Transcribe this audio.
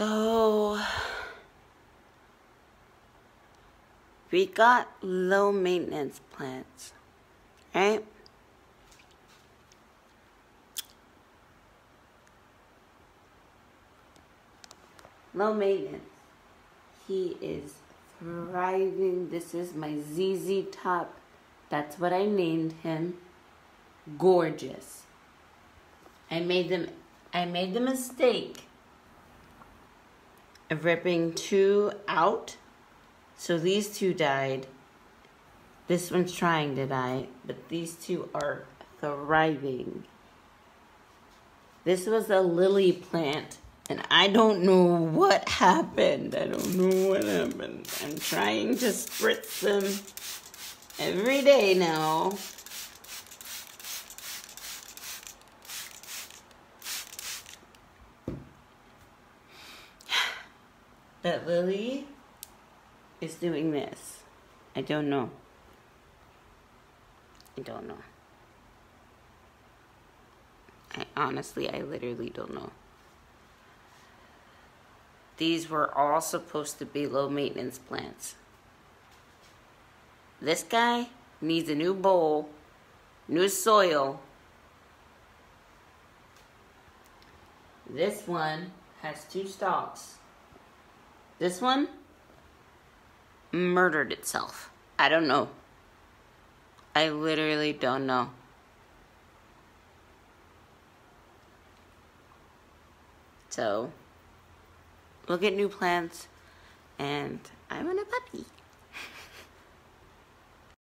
So we got low maintenance plants, right? Low maintenance. He is thriving. This is my ZZ Top. That's what I named him. Gorgeous. I made them I made the mistake of ripping two out. So these two died. This one's trying to die, but these two are thriving. This was a lily plant, and I don't know what happened. I don't know what happened. I'm trying to spritz them every day now. But Lily is doing this. I don't know. I don't know. I honestly, I literally don't know. These were all supposed to be low maintenance plants. This guy needs a new bowl, new soil. This one has two stalks. This one murdered itself. I don't know. I literally don't know. So, look at new plants, and I want a puppy.